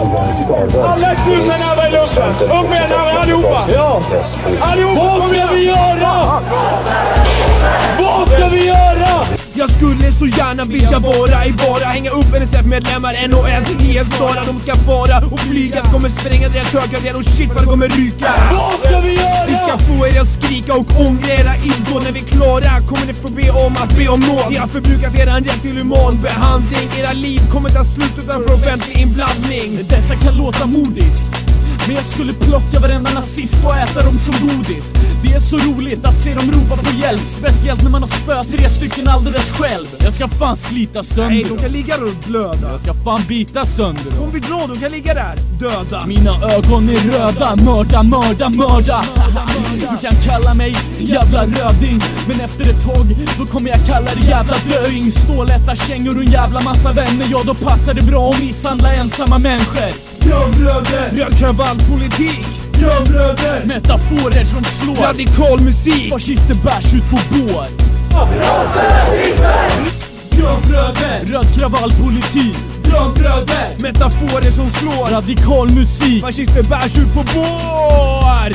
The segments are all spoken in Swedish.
Alla knutarna i luften! Upp med armarna allihopa! Ja! Allihopa! Vad ska vi göra? Vad ska vi göra? Jag skulle så gärna vilja vara i bara Hänga upp NSF-medlemmar en och en i en skara De ska fara och flyga, kommer spränga deras högkvarter och shit vad det kommer ryka Vad ska vi göra? Ska få er att skrika och ångra era illdåd När vi är klara kommer ni få be om att be om nåd. Ni har förbrukat eran rätt till human behandling. Era liv kommer ta slut utanför offentlig inblandning. Detta kan låta modiskt men jag skulle plocka varenda nazist och äta dem som godis. Det är så roligt att se dem ropa på hjälp Speciellt när man har spöat tre stycken alldeles själv. Jag ska fan slita sönder Nej, de kan ligga där och blöda. Jag ska fan bita sönder dem. Kom vi dra, de kan ligga där, döda. Mina ögon är röda, mörda, mörda, mörda. Du kan kalla mig jävla rövding Men efter ett tag, då kommer jag kalla dig jävla döing Stålätta kängor och en jävla massa vänner Ja då passar det bra att misshandla ensamma människor Grönbröder, röd kravallpolitik Grönbröder, Metaforer som slår. Radikal musik. Fascister bärs ut på bår. Grönbröder, Röd kravallpolitik grönbröder Metaforer som slår. Radikal musik. Fascister bärs ut på bår.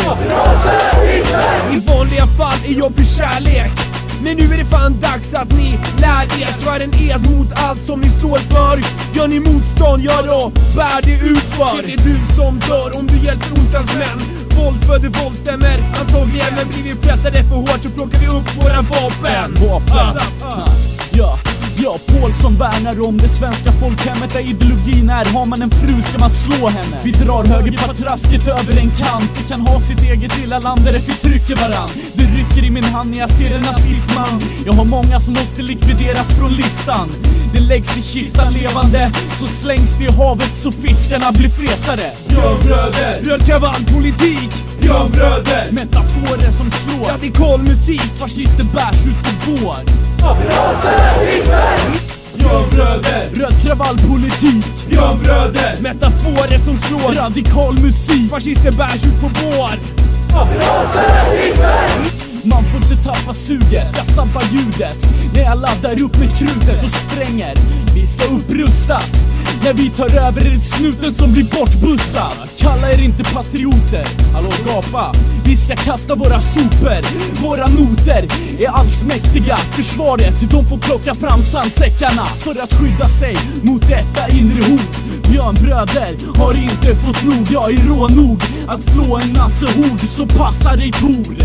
I vanliga fall är jag för kärlek men nu är det fan dags att ni lär er svär en ed mot allt som ni står för. Gör ni motstånd, ja då bär det utför Det är du som dör om du hjälper ondskans män. Våld föder våld stämmer antagligen Men blir vi pressade för hårt så plockar vi upp våra vapen. Vapen. Ah, ah. Paul som värnar om det svenska folkhemmet. Där ideologin är Har man en fru ska man slå henne. Vi drar högerpatrasket över en kant. Vi kan ha sitt eget lilla land där det förtrycker varann. Det rycker i min hand när jag ser en nazistman. Jag har många som måste likvideras från listan. Det läggs i kistan levande. Så slängs det i havet så fiskarna blir fetare. Grönbröder, röd kravallpolitik Grönbröder, Metaforer som slår. Radikal musik Fascister bärs ut på vår Grönbröder, Röd kravallpolitik grönbröder Metaforer som slår. Radikal musik. Fascister bärs ut på vår. Man får inte tappa suget, jag sabbar ljudet. När jag laddar upp med krutet och spränger. Vi ska upprustas När vi tar över är det snuten som blir bortbussad. Kalla er inte patrioter, hallå gapa Vi ska kasta våra sopor Våra noter är allsmäktiga Försvaret, de får plocka fram sandsäckarna För att skydda sig mot detta inre hot. Björnbröder har inte fått nog, jag är rå nog Att flå en nassehord, så passa dig Tor.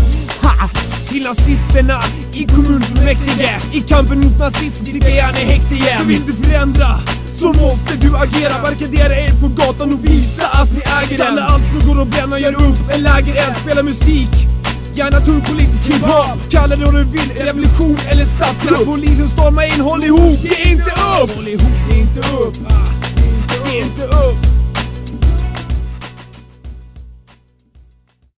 Ha! Till nazisterna i kommunfullmäktige. I kampen mot nazism sitter jag i häkte igen. Så vill du förändra så måste du agera Barrikadera er på gatan och visa att ni äger den Ställa allt som går att bränna, gör upp en lägereld Spela musik Gärna tung politisk hiphop Kalla det vad du vill, revolution eller statskupp Polisen stormar in, håll ihop, ge inte upp! Håll ihop, ge inte upp! Ah.